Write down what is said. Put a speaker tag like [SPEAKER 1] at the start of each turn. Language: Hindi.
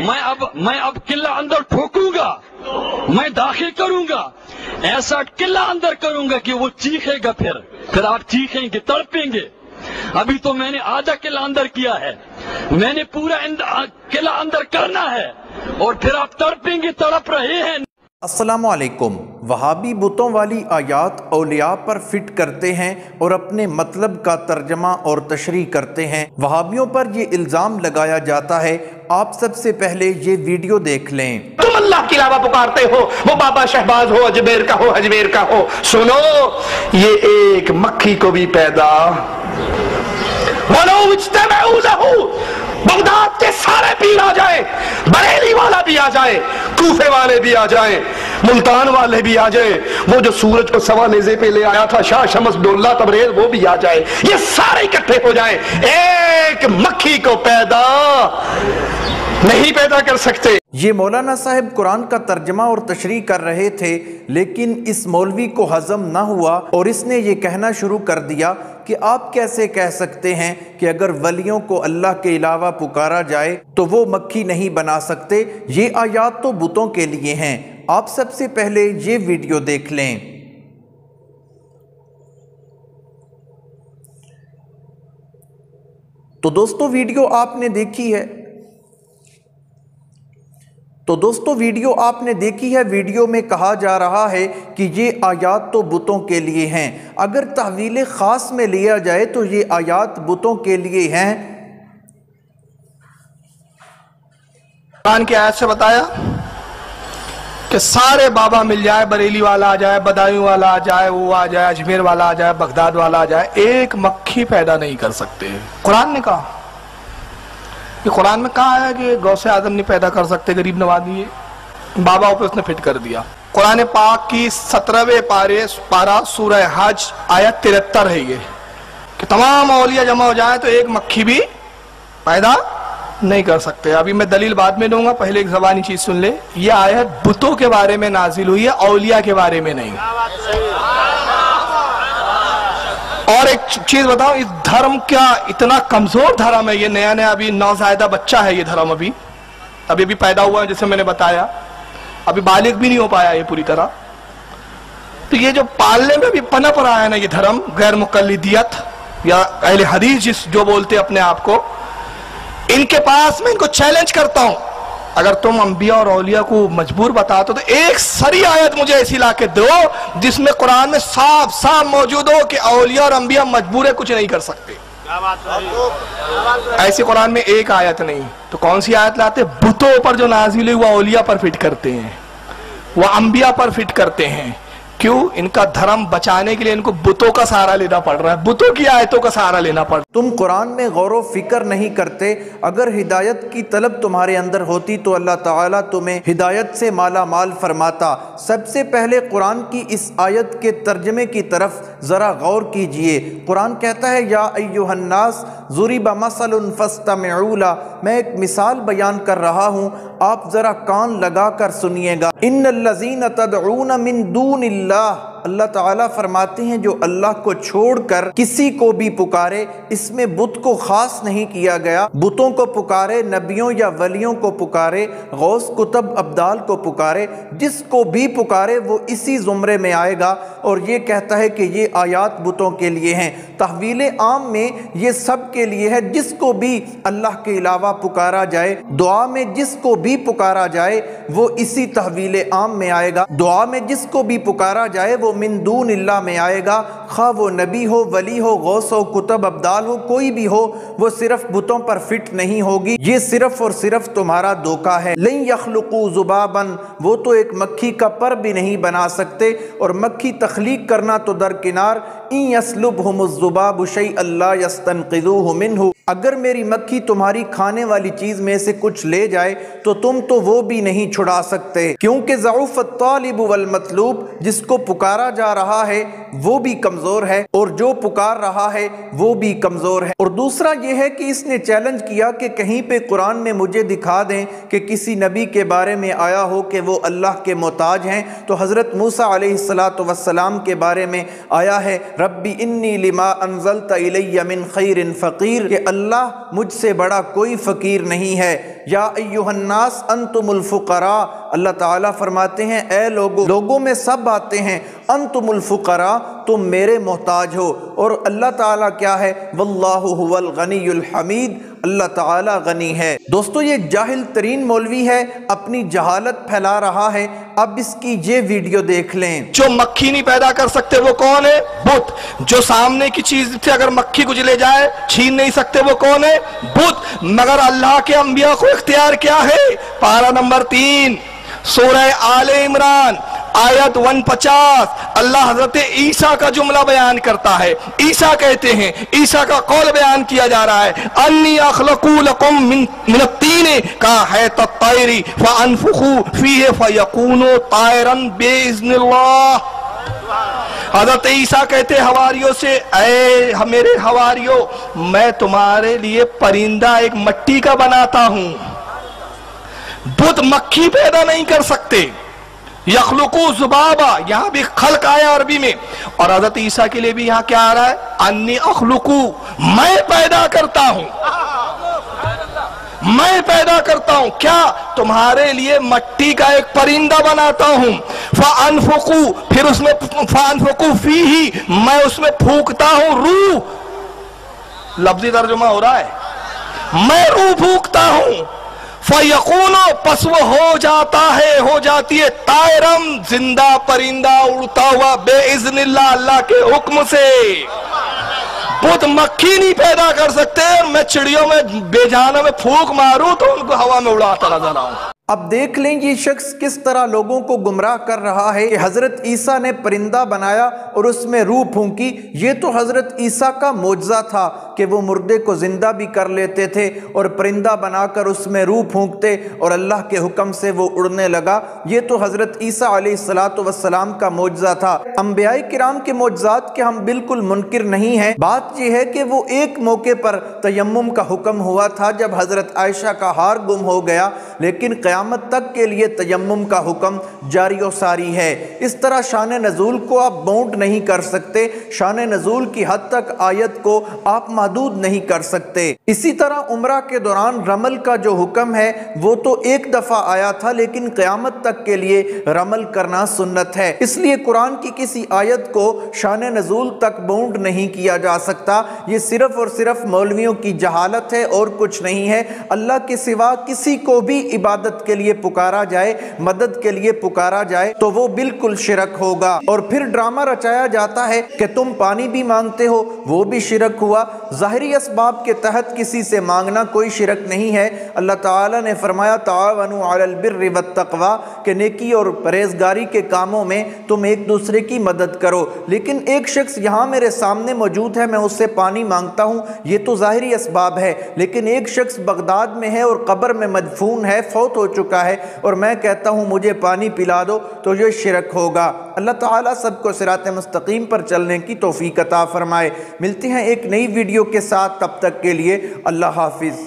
[SPEAKER 1] मैं अब मैं अब किला अंदर ठोकूँगा। मैं दाखिल करूँगा। ऐसा किला अंदर करूँगा कि वो चीखेगा फिर। फिर आप चीखेंगे, तड़पेंगे। अभी तो मैंने आधा किला अंदर किया है। मैंने पूरा किला अंदर करना है। और फिर आप तड़पेंगे, तड़प रहे हैं।
[SPEAKER 2] असलकुम वहाबी बुतों वाली आयात अलिया पर फिट करते हैं और अपने मतलब का तर्जमा और तशरी करते हैं। वहाबियों पर ये इल्ज़ाम लगाया जाता है। आप सबसे पहले ये वीडियो देख लें।
[SPEAKER 3] तुम अल्लाह के अलावा पुकारते हो, वो बाबा शहबाज हो, अजमेर का हो, अजमेर का हो। सुनो, ये एक मक्खी को भी पैदा। बगदाद के सारे पीर आ जाए, बरेली वाला भी आ जाए, कूफे वाले भी आ जाए, मुल्तान वाले भी आ जाए, वो जो सूरज को सवा नेजे पे ले आया था, शाह शमस डोला तबरेज, वो भी आ जाए। ये सारे इकट्ठे हो जाए। एक मक्खी को पैदा नहीं पैदा कर सकते।
[SPEAKER 2] ये मौलाना साहब कुरान का तर्जमा और तशरी कर रहे थे, लेकिन इस मौलवी को हजम ना हुआ और इसने ये कहना शुरू कर दिया कि आप कैसे कह सकते हैं कि अगर वलियों को अल्लाह के अलावा पुकारा जाए तो वो मक्खी नहीं बना सकते? ये आयात तो बुतों के लिए हैं। आप सबसे पहले ये वीडियो देख लें। तो दोस्तों, वीडियो आपने देखी है। तो दोस्तों, वीडियो आपने देखी है। वीडियो में कहा जा रहा है कि ये आयात तो बुतों के लिए हैं। अगर तहवील ख़ास में लिया जाए तो ये आयात बुतों के लिए हैं।
[SPEAKER 3] कुरान की आयत से बताया कि सारे बाबा मिल जाए, बरेली वाला आ जाए, बदायूं वाला आ जाए, वो आ जाए, अजमेर वाला आ जाए, बगदाद वाला आ जाए, एक मक्खी पैदा नहीं कर सकते। कुरान ने कहा ये कुरान में कहा है कि गौ से आदम नहीं पैदा कर सकते गरीब नवाजी बाबा पे उसने फिट कर दिया। कुरान पाक की सत्रहवें पारे, पारा सूरह हज, आयत तिरहत्तर है ये। कि तमाम औलिया जमा हो जाए तो एक मक्खी भी पैदा नहीं कर सकते। अभी मैं दलील बाद में दूँगा, पहले एक जबानी चीज़ सुन ले। ये आयत बुतों के बारे में नाजिल हुई है, औलिया के बारे में नहीं। और एक चीज़ बताओ इस धर्म क्या इतना कमज़ोर धर्म है? ये नया नया अभी नौजायदा बच्चा है ये धर्म अभी। अभी अभी पैदा हुआ है, जैसे मैंने बताया। अभी बालिक भी नहीं हो पाया ये पूरी तरह। तो ये जो पालने में भी पनप रहा है ना ये धर्म गैर मुकलिदियत या अहले हदीस जिस जो बोलते अपने आप को, इनके पास मैं इनको चैलेंज करता हूँ। अगर तुम अंबिया और औलिया को मजबूर बताते तो एक सरी आयत मुझे ऐसी ला के दो जिसमें कुरान में साफ़ साफ़ मौजूद हो कि औलिया और अंबिया मजबूर है कुछ नहीं कर सकते। ऐसे कुरान में एक आयत नहीं। तो कौन सी आयत लाते? बुतों पर जो नाजिल हुआ औलिया पर फिट करते हैं। वह अंबिया पर फिट करते हैं। क्यों? इनका धर्म बचाने के लिए इनको बुतों का सहारा लेना पड़ रहा है। बुतों की आयतों का सहारा लेना पड़ रहा
[SPEAKER 2] तुम कुरान में गौर फ़िक्र नहीं करते। अगर हिदायत की तलब तुम्हारे अंदर होती तो अल्लाह ताला तुम्हें हिदायत से माला माल फरमाता। सबसे पहले कुरान की इस आयत के तर्जमे की तरफ़ ज़रा गौर कीजिए। कुरान कहता है, या अयुहन्नास जुरीबा मसलफ़स्तमला मैं एक मिसाल बयान कर रहा हूँ। आप ज़रा कान लगा कर सुनिएगा। इन लजीन तदून मिन दून अल्लाह ताला फरमाते हैं, जो अल्लाह को छोड़कर किसी को भी पुकारे, इसमें बुत को खास नहीं किया गया। बुतों को पुकारे, नबियों या वलियों को पुकारे, गौस कुतब अब्दाल को पुकारे जिसको भी पुकारे, वो इसी जुमरे में आएगा। और ये कहता है कि ये आयात बुतों के लिए हैं। तहवील आम में ये सब के लिए है, जिसको भी अल्लाह के अलावा पुकारा जाए। दुआ में जिसको भी पुकारा जाए, वो इसी तहवील आम में आएगा। दुआ में जिसको भी पुकारा जाए, वो मिंदून में आएगा। खा वो नबी हो, वली हो, गौस हो, कुतब, अब्दाल हो, कोई भी हो, वो सिर्फ़ बुतों पर फिट नहीं होगी। ये सिर्फ़ और सिर्फ़ तुम्हारा धोखा है। लई यखलुकू जुबाबन, वो तो एक मक्खी का पर भी नहीं बना सकते, और मक्खी तख्लीक करना तो दरकिनार। यसलुब हमजुबाब शई अल्लाह यस्तनक़ू मिन हो अगर मेरी मक्खी तुम्हारी खाने वाली चीज़ में से कुछ ले जाए तो तुम तो वो भी नहीं छुड़ा सकते। क्योंकि ज़रूफ़ तालिब वल मतलूब जिसको पुकारा जा रहा है, वो भी कमज़ोर कमज़ोर है और जो पुकार रहा है, वो भी कमज़ोर है। और दूसरा यह है कि इसने चैलेंज किया कि कहीं पे कुरान में मुझे दिखा दें कि किसी नबी के बारे में आया हो कि वो अल्लाह के मोहताज हैं। तो हज़रत मूसा वसलाम के बारे में आया है, रब्बी इन्नी लिमा अनजल तमिन खैर फ़कीर के अल्लाह मुझसे बड़ा कोई फ़कीर नहीं है। या अयुहन्नास अनतुमुल्फ़ुकरा अल्लाह ताला फरमाते हैं ए लोगों लोगों में सब आते हैं अनतुमुल्फ़ुकरा तुम मेरे मोहताज हो। और अल्लाह ताला क्या है? वल्लाहुल गनीयुल हमीद, अल्लाह ताला गनी है। दोस्तों, ये जाहिल तरीन मौलवी है, अपनी जहालत फैला रहा है। अब इसकी ये वीडियो देख लें।
[SPEAKER 3] जो मक्खी नहीं पैदा कर सकते, वो कौन है? बुत। जो सामने की चीज़ थी अगर मक्खी कुछ ले जाए, छीन नहीं सकते, वो कौन है? बुत। मगर अल्लाह के अंबिया को इख्तियार क्या है? पारा नंबर तीन, सोरह आले इमरान। आयत 150 अल्लाह हज़रत ईसा का जुमला बयान करता है। ईसा कहते हैं, ईसा का कौल बयान किया जा रहा है। अन्नी का है फ़ी तायरन हज़रत ईसा कहते हवारियों से, ऐ मेरे हवारियों, मैं तुम्हारे लिए परिंदा एक मट्टी का बनाता हूँ। बुत मक्खी पैदा नहीं कर सकते। यखलुकू जुबाबा, यहाँ भी खलक आया अरबी में। और हज़रत ईसा के लिए भी यहाँ क्या आ रहा है? अन्य अखलुकू, मैं पैदा करता हूँ। मैं पैदा करता हूँ। क्या? तुम्हारे लिए मट्टी का एक परिंदा बनाता हूँ। फनफुकू फिर उसमें फनफुकू फ़ी ही मैं उसमें फूकता हूँ रू लफ्जी तर्जुमा हो रहा है। मैं रू फूकता हूँ। फयकूनो पशु हो जाता है, हो जाती है तायरम, ज़िंदा परिंदा उड़ता हुआ बेइज्निल्ला अल्लाह के हुक्म से। बुत मक्खी नहीं पैदा कर सकते मैं चिड़ियों में, बेजाना में फूक मारूं तो उनको हवा में उड़ाता नज़र आऊँ।
[SPEAKER 2] अब देख लें ये शख्स किस तरह लोगों को गुमराह कर रहा है। कि हज़रत ईसा ने परिंदा बनाया और उसमें रूह फूंकी। ये तो हज़रत ईसा का मुआजा था। कि वो मुर्दे को ज़िंदा भी कर लेते थे और परिंदा बनाकर उसमें रूह फूंकते और अल्लाह के हुक्म से वो उड़ने लगा। ये तो हज़रत ईसा वसलाम का मुआजा था। अम्बियाई कराम के मुआजात के हम बिल्कुल मुनकर नहीं हैं। बात यह है कि वो एक मौके पर तयम का हुक्म हुआ था जब हज़रत आयशा का हार गुम हो गया। लेकिन क़यामत तक के लिए तयम का हुक्म जारी और सारी है। इस तरह शान नजूल को आप बाउंड नहीं कर सकते। शान नजूल की हद तक आयत को आप महदूद नहीं कर सकते। इसी तरह उम्र के दौरान रमल का जो हुक्म है, वो तो एक दफ़ा आया था, लेकिन क़यामत तक के लिए रमल करना सुन्नत है। इसलिए कुरान की किसी आयत को शान नजूल तक बाउंड नहीं किया जा सकता। ये सिर्फ़ और सिर्फ़ मौलवियों की जहालत है और कुछ नहीं है। अल्लाह के सिवा किसी को भी इबादत के लिए पुकारा जाए, मदद के लिए पुकारा जाए तो वो बिल्कुल शिरक होगा। और फिर ड्रामा रचाया जाता है कि तुम पानी भी मांगते हो, वो भी शिरक हुआ। ज़ाहरी इसबाब के तहत किसी से मांगना कोई शिरक नहीं है। अल्लाह ताला ने फरमाया तकवा के नेकी और परहेजगारी के कामों में तुम एक दूसरे की मदद करो। लेकिन एक शख्स यहाँ मेरे सामने मौजूद है, मैं उससे पानी माँगता हूँ। ये तो ज़ाहरी इसबाब है, लेकिन एक शख्स बगदाद में है और कब्र में मदफून है, फौत हो चुका है और मैं कहता हूँ, मुझे पानी पिला दो तो ये शिरक होगा। अल्लाह ताला सबको सिरात मुस्तकीम पर चलने की तोफ़ी कता फ़रमाए। मिलते हैं एक नई वीडियो के साथ, तब तक के लिए अल्लाह हाफिज़।